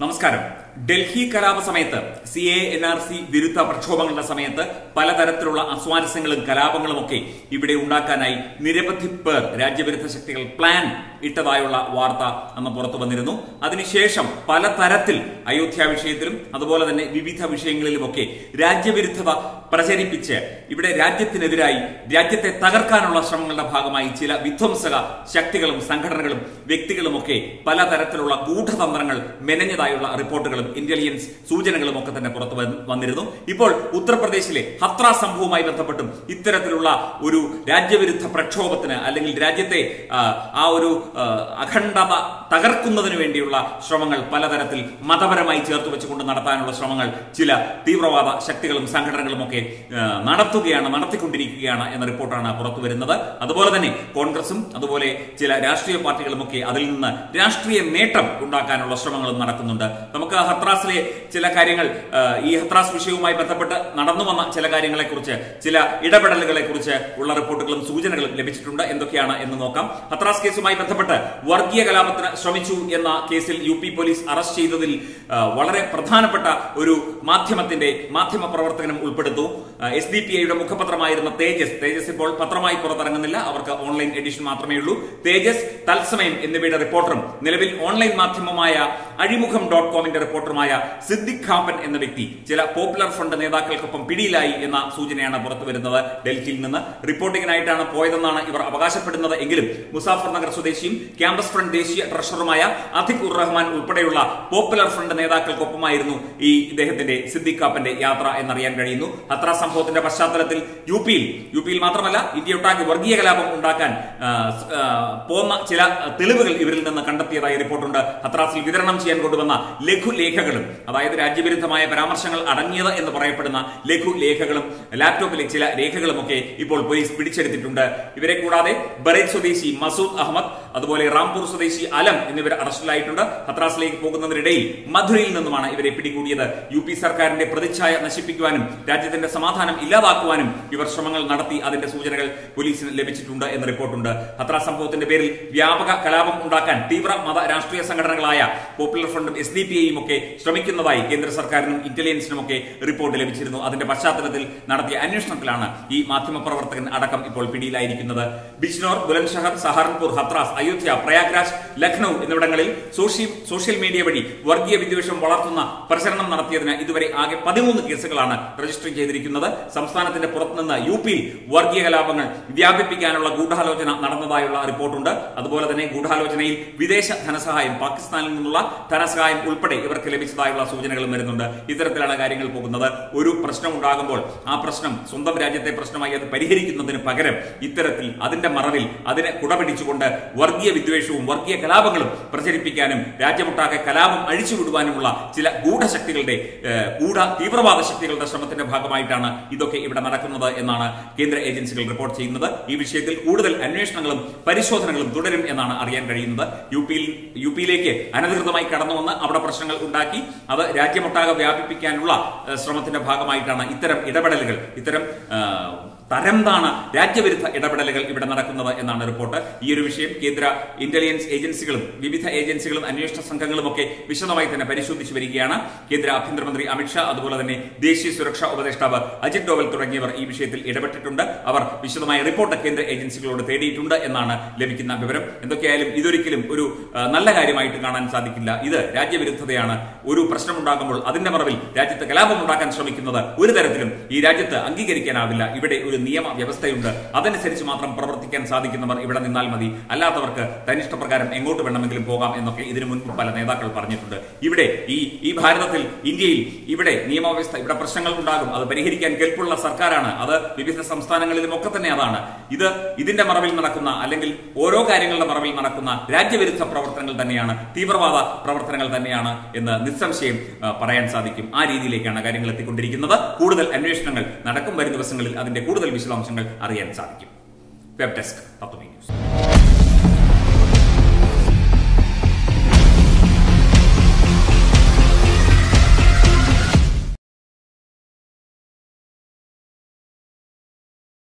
നമസ്കാരം ഡൽഹി കലാപ സമയത്ത് C A N R C വിരുദ്ധ പ്രക്ഷോഭങ്ങളുടെ സമയത്ത് പലതരത്തിലുള്ള അസ്വാരസ്യങ്ങളും കലാപങ്ങളും ഒക്കെ ഇവിടെ ഉണ്ടാക്കാനായി നിരവധി പേർ രാജ്യവിരുദ്ധ ശക്തികൾ പ്ലാൻ ഇട്ടതായുള്ള വാർത്ത അന്ന് പുറത്തു വന്നിരുന്നു. അതിനുശേഷം പലതരത്തിൽ അയോധ്യ വിഷയത്തിലും അതുപോലെ തന്നെ വിവിധ വിഷയങ്ങളിലുമൊക്കെ രാജ്യവിരുദ്ധത പ്രചരിപ്പിച്ച് ഇവിടെ രാജ്യത്തിനെതിരായി രാജ്യത്തെ തകർക്കാനുള്ള ശ്രമങ്ങളുടെ ഭാഗമായി ചില വിധ്വംസക ശക്തികളും സംഘടനകളും വ്യക്തികളുമൊക്കെ പലതരത്തിലുള്ള ഗൂഢതന്ത്രങ്ങൾ മെനഞ്ഞതായുള്ള റിപ്പോർട്ടുകളും ഇന്റലിജൻസ് സൂചനകളും ഒക്കെ തന്നെ പുറത്തു വന്നിരുന്നു. ഇപ്പോൾ ഉത്തർപ്രദേശിലെ ഹത്ര സംഭവവുമായി ബന്ധപ്പെട്ടും ഇത്തരത്തിലുള്ള ഒരു രാജ്യവിരുദ്ധ പ്രക്ഷോഭത്തിന് അല്ലെങ്കിൽ രാജ്യത്തെ ആ, ഒരു അഖണ്ഡ അഖണ്ഡത തകർക്കുന്നതിന് വേണ്ടിയുള്ള ശ്രമങ്ങൾ പലതരത്തിൽ മതപരമായി ചേർത്ത് വെച്ചുകൊണ്ട് നടത്താനുള്ള ശ്രമങ്ങൾ ചില തീവ്രവാദ ശക്തികളും സംഘടനകളും ഒക്കെ നടത്തുകയാണ് നടത്തിക്കൊണ്ടിരിക്കുകയാണ് എന്ന റിപ്പോർട്ടാണ് പുറത്തു വരുന്നത്. അതുപോലെ തന്നെ കോൺഗ്രസും അതുപോലെ ചില രാഷ്ട്രീയ പാർട്ടികളും ഒക്കെ അതിൽ നിന്ന് രാഷ്ട്രീയ നേട്ടം ഉണ്ടാക്കാനുള്ള ശ്രമങ്ങളും നടക്കുന്നുണ്ട്. നമുക്ക് ഹത്രാസിലെ ചില കാര്യങ്ങൾ ഈ ഹത്രാസ് വിഷയവുമായി ബന്ധപ്പെട്ട് നടന്നു വന്ന ചില കാര്യങ്ങളെക്കുറിച്ച് ചില ഇടപെടലുകളെ കുറിച്ച് ഉള്ള റിപ്പോർട്ടുകളും സൂചനകളും ലഭിച്ചിട്ടുണ്ട്. എന്തൊക്കെയാണ് എന്ന് നോക്കാം. ഹത്രാസ് കേസുമായി ബന്ധപ്പെട്ട് വർഗീയ കലാപത്തിന് ശ്രമിച്ചു എന്ന കേസിൽ യു പി പോലീസ് അറസ്റ്റ് ചെയ്തതിൽ വളരെ പ്രധാനപ്പെട്ട ഒരു മാധ്യമത്തിന്റെ മാധ്യമ പ്രവർത്തകനും ഉൾപ്പെടുത്തു എസ് ഡി പി ഐയുടെ മുഖപത്രമായിരുന്ന തേജസ്. തേജസ് ഇപ്പോൾ പത്രമായി പുറത്തിറങ്ങുന്നില്ല. അവർക്ക് ഓൺലൈൻ എഡിഷൻ മാത്രമേ ഉള്ളൂ. തേജസ് തത്സമയം എന്നിവയുടെ റിപ്പോർട്ടറും നിലവിൽ ഓൺലൈൻ മാധ്യമമായ അഴിമുഖം ഡോട്ട് കോമിന്റെ റിപ്പോർട്ടറുമായ സിദ്ദിഖ് ഖാപ്പൻ എന്ന വ്യക്തി ചില പോപ്പുലർ ഫ്രണ്ട് നേതാക്കൾക്കൊപ്പം പിടിയിലായി എന്ന സൂചനയാണ് പുറത്തു വരുന്നത്. ഡൽഹിയിൽ നിന്ന് റിപ്പോർട്ടിങ്ങിനായിട്ടാണ് പോയതെന്നാണ് ഇവർ അവകാശപ്പെടുന്നത്. എങ്കിലും മുസാഫർ നഗർ സ്വദേശിയും ക്യാമ്പസ് ഫ്രണ്ട് ദേശീയ ട്രഷററുമായ അധിക് ഉർ റഹ്മാൻ ഉൾപ്പെടെയുള്ള പോപ്പുലർ ഫ്രണ്ട് നേതാക്കൾക്കൊപ്പമായിരുന്നു ഈ ഇദ്ദേഹത്തിന്റെ സിദ്ദിഖ് ഖാപ്പന്റെ യാത്ര എന്നറിയാൻ കഴിയുന്നു. അത്ര സംഭവത്തിന്റെ പശ്ചാത്തലത്തിൽ യു പിയിൽ യു പിയിൽ മാത്രമല്ല ഇന്ത്യയൊട്ടാകെ വർഗീയ കലാപം ഉണ്ടാക്കാൻ പോകുന്ന ചില തെളിവുകൾ ഇവരിൽ നിന്ന് കണ്ടെത്തിയതായി റിപ്പോർട്ടുണ്ട്. ഹത്രാസിൽ വിതരണം ചെയ്യാൻ കൊണ്ടുവന്ന ലഘുലേഖകളും അതായത് രാജ്യവിരുദ്ധമായ പരാമർശങ്ങൾ അടങ്ങിയത് എന്ന് പറയപ്പെടുന്ന ലഘുലേഖകളും ലാപ്ടോപ്പിലെ ചില രേഖകളും ഒക്കെ ഇപ്പോൾ പോലീസ് പിടിച്ചെടുത്തിട്ടുണ്ട്. ഇവരെ കൂടാതെ ബറേജ് സ്വദേശി മസൂദ് അഹമ്മദ് അതുപോലെ റാംപൂർ സ്വദേശി അലം എന്നിവർ അറസ്റ്റിലായിട്ടുണ്ട്. ഹത്രാസിലേക്ക് പോകുന്നതിനിടയിൽ മധുരയിൽ നിന്നുമാണ് ഇവരെ പിടികൂടിയത്. യു പി സർക്കാരിന്റെ പ്രതിച്ഛായ നശിപ്പിക്കുവാനും രാജ്യത്തിന്റെ സമാധാനം ഇല്ലാതാക്കുവാനും ഇവർ ശ്രമങ്ങൾ നടത്തി അതിന്റെ സൂചനകൾ പോലീസിന് ലഭിച്ചിട്ടുണ്ട് എന്ന് റിപ്പോർട്ടുണ്ട്. ഹത്രാസ് സംഭവത്തിന്റെ പേരിൽ വ്യാപക കലാപം ഉണ്ടാക്കാൻ തീവ്ര മത രാഷ്ട്രീയ സംഘടനകളായ പോപ്പുലർ ഫ്രണ്ടും എസ് ഡി പി ഒക്കെ ശ്രമിക്കുന്നതായി കേന്ദ്ര സർക്കാരിനും ഇന്റലിജൻസിനും ഒക്കെ റിപ്പോർട്ട് ലഭിച്ചിരുന്നു. അതിന്റെ പശ്ചാത്തലത്തിൽ നടത്തിയ അന്വേഷണത്തിലാണ് ഈ മാധ്യമ പ്രവർത്തകൻ അടക്കം ഇപ്പോൾ പിടിയിലായിരിക്കുന്നത്. ബിജ്നോർ ബുലൻഷഹർ സഹാറൻപൂർ ഹത്രാസ് അയോധ്യ പ്രയാഗ്രാജ് ലഖ്നൌ എന്നിവിടങ്ങളിൽ സോഷ്യൽ സോഷ്യൽ മീഡിയ വഴി വർഗീയ വിദ്വേഷം വളർത്തുന്ന പ്രചരണം നടത്തിയതിന് ഇതുവരെ ആകെ പതിമൂന്ന് കേസുകളാണ് രജിസ്റ്റർ ചെയ്തിരിക്കുന്നത്. സംസ്ഥാനത്തിന്റെ പുറത്തുനിന്ന് യു പിയിൽ വർഗീയ കലാപങ്ങൾ വ്യാപിപ്പിക്കാനുള്ള ഗൂഢാലോചന നടന്നതായുള്ള റിപ്പോർട്ടുണ്ട്. അതുപോലെ തന്നെ ഗൂഢാലോചനയിൽ വിദേശ ധനസഹായം പാകിസ്ഥാനിൽ നിന്നുള്ള ധനസഹായം ഉൾപ്പെടെ ഇവർക്ക് ലഭിച്ചതായുള്ള സൂചനകളും വരുന്നുണ്ട്. ഇത്തരത്തിലാണ് കാര്യങ്ങൾ പോകുന്നത്. ഒരു പ്രശ്നം ഉണ്ടാകുമ്പോൾ ആ പ്രശ്നം സ്വന്തം രാജ്യത്തെ പ്രശ്നമായി അത് പരിഹരിക്കുന്നതിന് പകരം ഇത്തരത്തിൽ അതിന്റെ മറവിൽ അതിനെ കുടപിടിച്ചുകൊണ്ട് വർഗീയ വിദ്വേഷവും വർഗീയ കലാപങ്ങളും പ്രചരിപ്പിക്കാനും രാജ്യമൊട്ടാകെ കലാപം അഴിച്ചുവിടുവാനുമുള്ള ചില ഗൂഢശക്തികളുടെ ഗൂഢ തീവ്രവാദ ശക്തികളുടെ ശ്രമത്തിന്റെ ഭാഗമായിട്ടാണ് ഇതൊക്കെ ഇവിടെ നടക്കുന്നത് എന്നാണ് കേന്ദ്ര ഏജൻസികൾ റിപ്പോർട്ട് ചെയ്യുന്നത്. ഈ വിഷയത്തിൽ കൂടുതൽ അന്വേഷണങ്ങളും പരിശോധനകളും തുടരും എന്നാണ് അറിയാൻ കഴിയുന്നത്. യു പിയിൽ യു പിയിലേക്ക് അനധികൃതമായി കടന്നു വന്ന് അവിടെ പ്രശ്നങ്ങൾ ഉണ്ടാക്കി അത് രാജ്യമൊട്ടാകെ വ്യാപിപ്പിക്കാനുള്ള ശ്രമത്തിന്റെ ഭാഗമായിട്ടാണ് ഇത്തരം ഇടപെടലുകൾ ഇത്തരം തരംതാണ രാജ്യവിരുദ്ധ ഇടപെടലുകൾ ഇവിടെ നടക്കുന്നത് എന്നാണ് റിപ്പോർട്ട്. ഈ ഒരു വിഷയം കേന്ദ്ര ഇന്റലിജൻസ് ഏജൻസികളും വിവിധ ഏജൻസികളും അന്വേഷണ സംഘങ്ങളും ഒക്കെ വിശദമായി തന്നെ പരിശോധിച്ചു വരികയാണ്. കേന്ദ്ര ആഭ്യന്തരമന്ത്രി അമിത്ഷാ അതുപോലെ തന്നെ ദേശീയ സുരക്ഷാ ഉപദേഷ്ടാവ് അജിത് ഡോവൽ തുടങ്ങിയവർ ഈ വിഷയത്തിൽ ഇടപെട്ടിട്ടുണ്ട്. അവർ വിശദമായ റിപ്പോർട്ട് കേന്ദ്ര ഏജൻസികളോട് തേടിയിട്ടുണ്ട് എന്നാണ് ലഭിക്കുന്ന വിവരം. എന്തൊക്കെയായാലും ഇതൊരിക്കലും ഒരു നല്ല കാര്യമായിട്ട് കാണാൻ സാധിക്കില്ല. ഇത് രാജ്യവിരുദ്ധതയാണ്. ഒരു പ്രശ്നമുണ്ടാകുമ്പോൾ അതിന്റെ മറവിൽ രാജ്യത്ത് കലാപം ഉണ്ടാക്കാൻ ശ്രമിക്കുന്നത് ഒരു തരത്തിലും ഈ രാജ്യത്ത് അംഗീകരിക്കാനാവില്ല. ഇവിടെ ഒരു നിയമ വ്യവസ്ഥയുണ്ട്. അതനുസരിച്ച് മാത്രം പ്രവർത്തിക്കാൻ സാധിക്കുന്നവർ ഇവിടെ നിന്നാൽ മതി. അല്ലാത്തവർക്ക് തനിഷ്ടപ്രകാരം എങ്ങോട്ട് വേണമെങ്കിലും പോകാം എന്നൊക്കെ ഇതിനു മുൻപ് പല നേതാക്കൾ പറഞ്ഞിട്ടുണ്ട്. ഇവിടെ ഈ ഈ ഭാരതത്തിൽ ഇന്ത്യയിൽ ഇവിടെ നിയമവ്യവസ്ഥ ഇവിടെ പ്രശ്നങ്ങൾ ഉണ്ടാകും. അത് പരിഹരിക്കാൻ കെൽപ്പുള്ള സർക്കാരാണ്. അത് വിവിധ സംസ്ഥാനങ്ങളിലും ഒക്കെ തന്നെ അതാണ്. ഇത് ഇതിന്റെ മറവിൽ നടക്കുന്ന അല്ലെങ്കിൽ ഓരോ കാര്യങ്ങളുടെ മറവിൽ നടക്കുന്ന രാജ്യവിരുദ്ധ പ്രവർത്തനങ്ങൾ തന്നെയാണ് തീവ്രവാദ പ്രവർത്തനങ്ങൾ തന്നെയാണ് എന്ന് നിസ്സംശയം പറയാൻ സാധിക്കും. ആ രീതിയിലേക്കാണ് കാര്യങ്ങൾ എത്തിക്കൊണ്ടിരിക്കുന്നത്. കൂടുതൽ അന്വേഷണങ്ങൾ നടക്കും. വരും ദിവസങ്ങളിൽ അതിന്റെ കൂടുതൽ വിശദാംശങ്ങൾ അറിയാൻ സാധിക്കും. വെബ് ഡെസ്ക് പത്തുമണി ന്യൂസ്